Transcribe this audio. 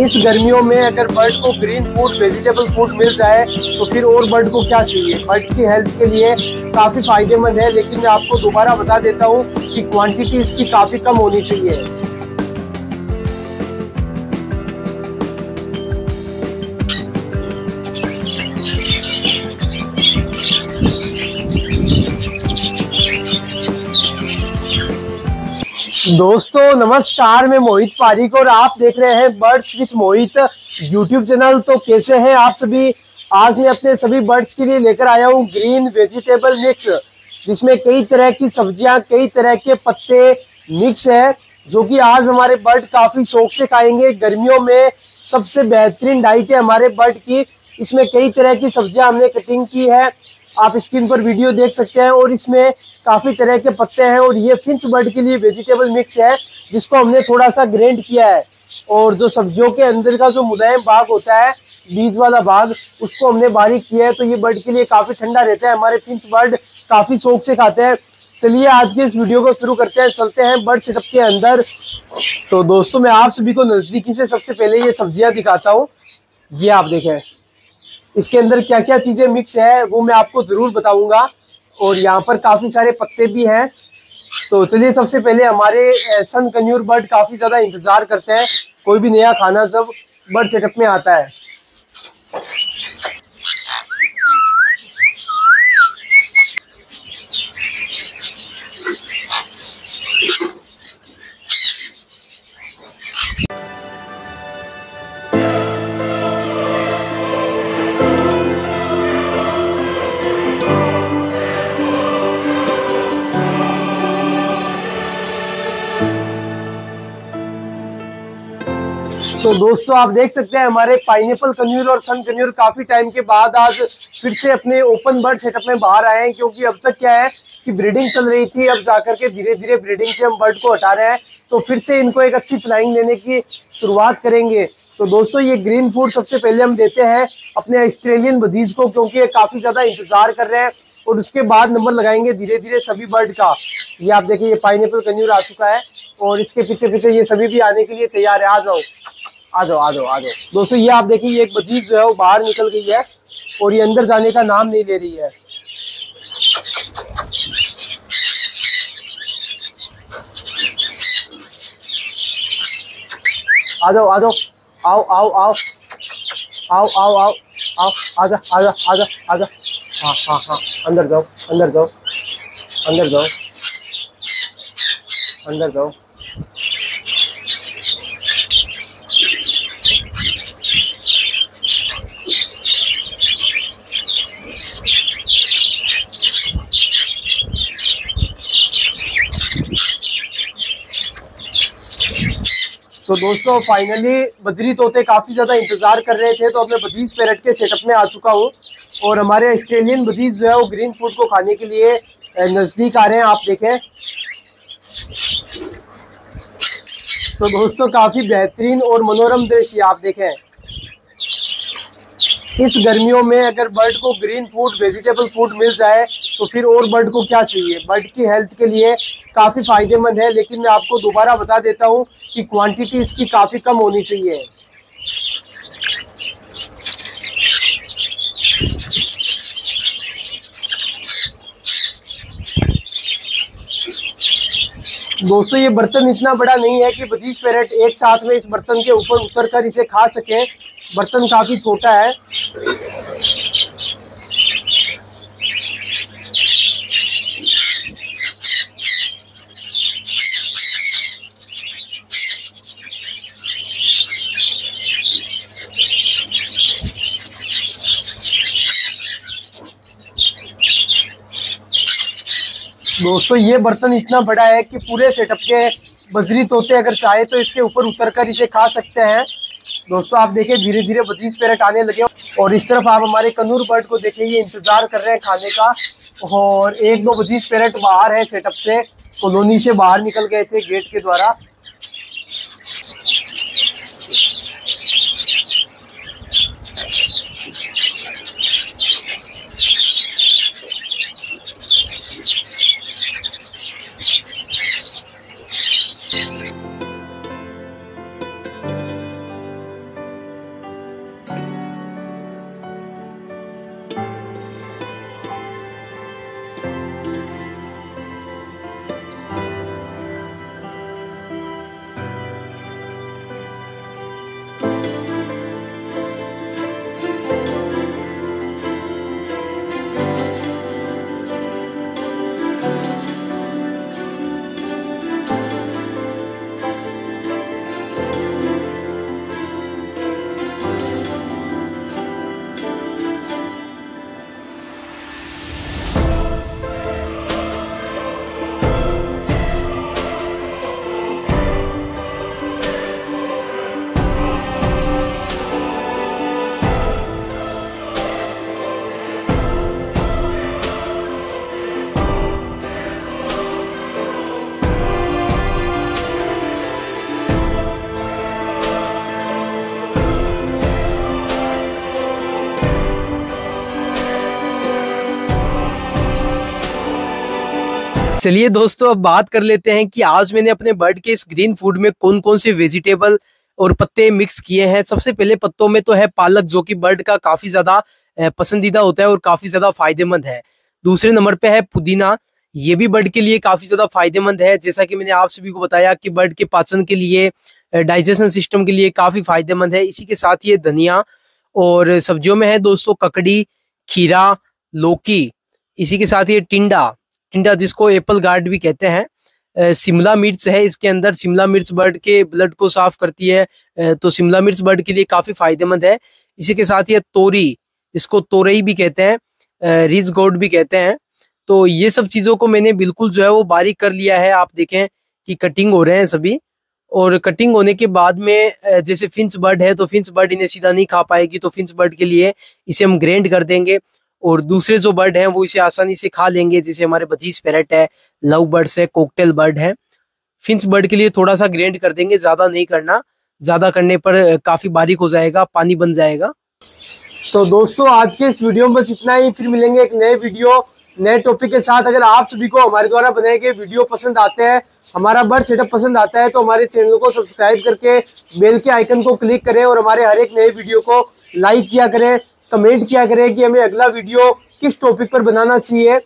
इस गर्मियों में अगर बर्ड को ग्रीन फ़ूड, वेजिटेबल फ़ूड मिल जाए तो फिर और बर्ड को क्या चाहिए? बर्ड की हेल्थ के लिए काफ़ी फ़ायदेमंद है, लेकिन मैं आपको दोबारा बता देता हूँ कि क्वांटिटी इसकी काफ़ी कम होनी चाहिए। दोस्तों, नमस्कार, मैं मोहित पारिक और आप देख रहे हैं birds with Mohit YouTube channel. तो कैसे हैं आप सभी? आज मैं अपने सभी बर्ड्स के लिए लेकर आया हूँ ग्रीन वेजिटेबल मिक्स, जिसमें कई तरह की सब्ज़ियाँ, कई तरह के पत्ते मिक्स है, जो कि आज हमारे बर्ड काफ़ी शौक से खाएँगे। गर्मियों में सबसे बेहतरीन डाइट है हमारे बर्ड की। इसमें कई तरह की सब्ज़ियाँ हमने कटिंग की है। आप स्क्रीन पर वीडियो देख सकते हैं और इसमें काफ़ी तरह के पत्ते हैं और ये फिंच बर्ड के लिए वेजिटेबल मिक्स है, जिसको हमने थोड़ा सा ग्रेंड किया है। और जो सब्जियों के अंदर का जो मुलायम भाग होता है, बीज वाला भाग, उसको हमने बारीक किया है तो ये बर्ड के लिए काफ़ी ठंडा रहता है। हमारे फिंच बर्ड काफ़ी शौक से खाते हैं। चलिए आज के इस वीडियो को शुरू करते हैं, चलते हैं बर्ड सेटअप के अंदर। तो दोस्तों, मैं आप सभी को नज़दीकी से सबसे पहले ये सब्ज़ियाँ दिखाता हूँ। ये आप देखें। इसके अंदर क्या क्या चीज़ें मिक्स है, वो मैं आपको ज़रूर बताऊँगा। और यहाँ पर काफ़ी सारे पत्ते भी हैं। तो चलिए सबसे पहले हमारे सन कन्यूर बर्ड काफ़ी ज़्यादा इंतज़ार करते हैं। कोई भी नया खाना जब बर्ड सेटअप में आता है। तो दोस्तों, आप देख सकते हैं हमारे पाइनएप्पल कन्यूर और सन कन्यूर काफ़ी टाइम के बाद आज फिर से अपने ओपन बर्ड सेटअप में बाहर आए हैं, क्योंकि अब तक क्या है कि ब्रीडिंग चल रही थी, अब जाकर के धीरे धीरे ब्रीडिंग से हम बर्ड को हटा रहे हैं तो फिर से इनको एक अच्छी फ्लाइंग देने की शुरुआत करेंगे। तो दोस्तों, ये ग्रीन फ़ूड सबसे पहले हम देते हैं अपने ऑस्ट्रेलियन बदीज को, क्योंकि ये काफ़ी ज़्यादा इंतज़ार कर रहे हैं, और उसके बाद नंबर लगाएँगे धीरे धीरे सभी बर्ड का। ये आप देखिए, ये पाइनएप्पल कन्यूर आ चुका है, और इसके पीछे पीछे ये सभी भी आने के लिए तैयार है। आ जाओ। आ जाओ आ जाओ आ जाओ। दोस्तों, ये आप देखिए एक बजीज जो है वो बाहर निकल गई है और ये अंदर जाने का नाम नहीं ले रही है। आ जाओ आ जाओ। आओ आओ आओ। आओ आओ आओ। आओ आजा आजा आजा आजा हाँ हाँ हाँ। अंदर जाओ अंदर जाओ। अंदर जाओ। अंदर जाओ। तो दोस्तों फाइनली बदरी तोते काफ़ी ज़्यादा इंतज़ार कर रहे थे तो अब मैं बदीज पैरट के सेटअप में आ चुका हूँ। और हमारे ऑस्ट्रेलियन बदीज जो है, वो ग्रीन फ़ूड को खाने के लिए नज़दीक आ रहे हैं, आप देखें। तो दोस्तों, काफ़ी बेहतरीन और मनोरम दृश्य आप देखें। इस गर्मियों में अगर बर्ड को ग्रीन फ़ूड वेजिटेबल फ़ूड मिल जाए तो फिर और बर्ड को क्या चाहिए? बर्ड की हेल्थ के लिए काफ़ी फ़ायदेमंद है, लेकिन मैं आपको दोबारा बता देता हूँ कि क्वांटिटी इसकी काफ़ी कम होनी चाहिए। दोस्तों, ये बर्तन इतना बड़ा नहीं है कि बतीस पैरेट एक साथ में इस बर्तन के ऊपर उतर कर इसे खा सकें। बर्तन काफ़ी छोटा है। दोस्तों, ये बर्तन इतना बड़ा है कि पूरे सेटअप के बजरी तोते अगर चाहे तो इसके ऊपर उतर कर इसे खा सकते हैं। दोस्तों, आप देखिए धीरे धीरे बत्तीस पेरेट आने लगे और इस तरफ़ आप हमारे कनूर बर्ड को देखें ये इंतज़ार कर रहे हैं खाने का। और एक दो बत्तीस पेरेट बाहर है सेटअप से। कॉलोनी से बाहर निकल गए थे गेट के द्वारा। चलिए दोस्तों, अब बात कर लेते हैं कि आज मैंने अपने बर्ड के इस ग्रीन फ़ूड में कौन कौन से वेजिटेबल और पत्ते मिक्स किए हैं। सबसे पहले पत्तों में तो है पालक, जो कि बर्ड का काफ़ी ज़्यादा पसंदीदा होता है और काफ़ी ज़्यादा फ़ायदेमंद है। दूसरे नंबर पे है पुदीना। ये भी बर्ड के लिए काफ़ी ज़्यादा फ़ायदेमंद है। जैसा कि मैंने आप सभी को बताया कि बर्ड के पाचन के लिए डाइजेशन सिस्टम के लिए काफ़ी फ़ायदेमंद है। इसी के साथ ये धनिया और सब्जियों में है दोस्तों ककड़ी, खीरा, लौकी। इसी के साथ ये टिंडा। टिंडा जिसको एप्पल गार्ड भी कहते हैं शिमला मिर्च है, इसके अंदर शिमला मिर्च बर्ड के ब्लड को साफ़ करती है तो शिमला मिर्च बर्ड के लिए काफ़ी फ़ायदेमंद है। इसी के साथ ये तोरी, इसको तोरई भी कहते हैं रिज गोड भी कहते हैं। तो ये सब चीज़ों को मैंने बिल्कुल जो है वो बारीक कर लिया है, आप देखें कि कटिंग हो रहे हैं सभी। और कटिंग होने के बाद में जैसे फिंच बर्ड है तो फिंच बर्ड इन्हें सीधा नहीं खा पाएगी तो फिंच बर्ड के लिए इसे हम ग्रेंड कर देंगे। और दूसरे जो बर्ड हैं, वो इसे आसानी से खा लेंगे, जैसे हमारे बजीज पैरट है, लव बर्ड्स है, कोकटेल बर्ड है। फिंच बर्ड के लिए थोड़ा सा ग्रेंड कर देंगे, ज़्यादा नहीं करना। ज़्यादा करने पर काफ़ी बारीक हो जाएगा, पानी बन जाएगा। तो दोस्तों, आज के इस वीडियो में बस इतना ही। फिर मिलेंगे एक नए वीडियो, नए टॉपिक के साथ। अगर आप सभी को हमारे द्वारा बनाए गए वीडियो पसंद आते हैं, हमारा बर्ड सेटअप पसंद आता है तो हमारे चैनल को सब्सक्राइब करके बेल के आइकन को क्लिक करें और हमारे हर एक नए वीडियो को लाइक किया करें। कमेंट किया करें कि हमें अगला वीडियो किस टॉपिक पर बनाना चाहिए।